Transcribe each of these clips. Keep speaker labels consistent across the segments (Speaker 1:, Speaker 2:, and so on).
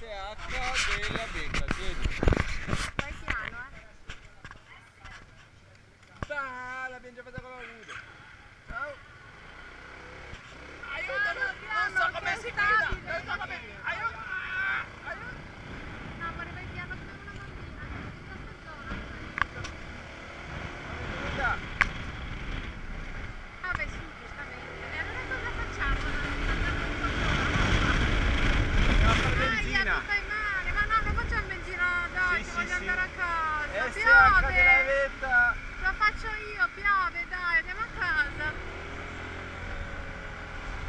Speaker 1: você
Speaker 2: é a
Speaker 1: cadeia
Speaker 2: B, tá,
Speaker 1: gente?
Speaker 2: Vetta.
Speaker 1: Lo faccio io, piove, dai, andiamo a casa.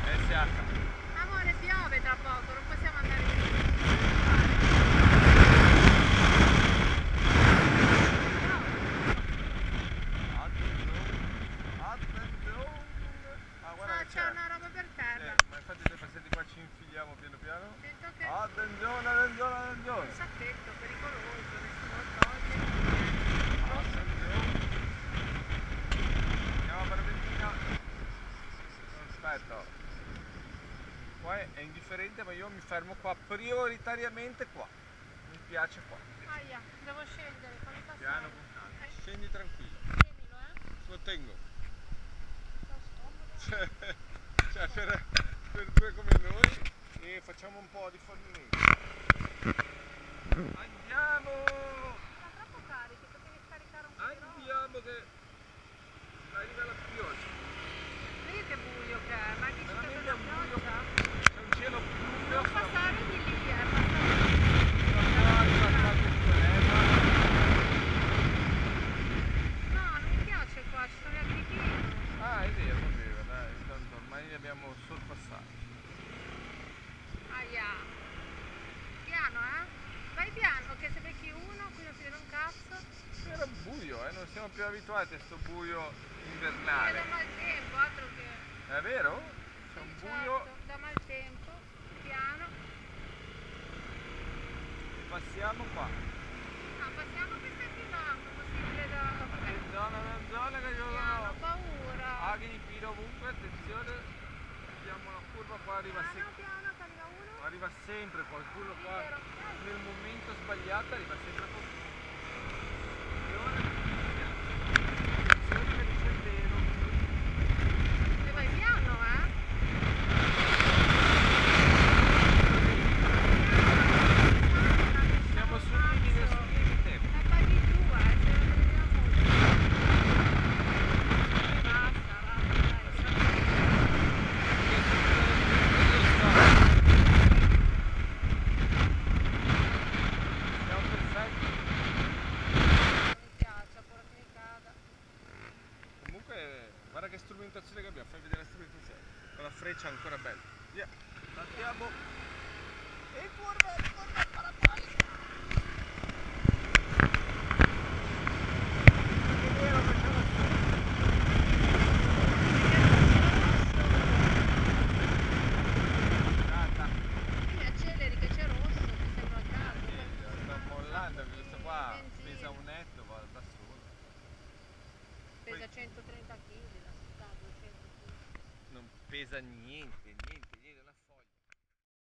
Speaker 2: SH.
Speaker 1: Amore, piove tra poco, non possiamo andare via.
Speaker 2: Attenzione. Ah, guarda
Speaker 1: c'è una roba per terra.
Speaker 2: Eh, ma infatti se passati qua ci infiliamo piano piano. Attenzione, attenzione, attenzione.
Speaker 1: Un sacchetto pericoloso, nessuno lo toglie.
Speaker 2: Attenzione. Andiamo a fare benzina. Aspetta. Qua è è indifferente ma io mi fermo qua prioritariamente qua. Mi piace qua.
Speaker 1: Aia, devo scendere, fammi passare.
Speaker 2: Piano con calma. Scendi tranquillo.
Speaker 1: Tienilo, eh.
Speaker 2: Lo tengo. Cioè, cioè, per, per due come noi e facciamo un po' di fornimento. Andiamo!
Speaker 1: Sono troppo carichi, potevi scaricare un po'.
Speaker 2: Andiamo che arriva la pioggia.
Speaker 1: Vedi che buio che è, ma dici che
Speaker 2: Veramente
Speaker 1: della
Speaker 2: un buio.
Speaker 1: pioggia?
Speaker 2: C'è un cielo blu.
Speaker 1: Non passare di lì, eh, passare No, non mi piace qua, ci sono gli agrichini.
Speaker 2: Ah, è vero, è vero, dai, tanto ormai li abbiamo sorpassati.
Speaker 1: Aia. Piano, eh? Vai piano, che se becchi uno, qui non si vede un cazzo.
Speaker 2: Era buio, eh, non siamo più abituati a sto buio invernale.
Speaker 1: vede maltempo, altro che...
Speaker 2: È vero? C'è un buio,
Speaker 1: Certo, da maltempo, piano.
Speaker 2: passiamo qua.
Speaker 1: No, passiamo questa più là, possibile da...
Speaker 2: Zona, in zona che io
Speaker 1: Piano,
Speaker 2: no.
Speaker 1: paura.
Speaker 2: Aghi di filo ovunque, attenzione. Abbiamo una curva qua, arriva,
Speaker 1: Piano,
Speaker 2: se-
Speaker 1: piano, arriva uno.
Speaker 2: arriva sempre qualcuno qua.
Speaker 1: Vero.
Speaker 2: Nel momento sbagliato arriva sempre qualcuno. Attenzione, attenzione che dice il vero.
Speaker 1: E vai piano, eh?
Speaker 2: Siamo sul limite, sul limite.
Speaker 1: E vai di giù, eh, se non vediamo molto. Basta, basta, dai.
Speaker 2: Siamo perfetti.
Speaker 1: Non mi piace, ha paura che mi cada.
Speaker 2: Comunque, guarda che strumentazione che abbiamo, fai vedere la strumentazione. Con la freccia ancora bella. Via, battiamo. E curva, curva, parapaglia. Che não pesa niente, niente.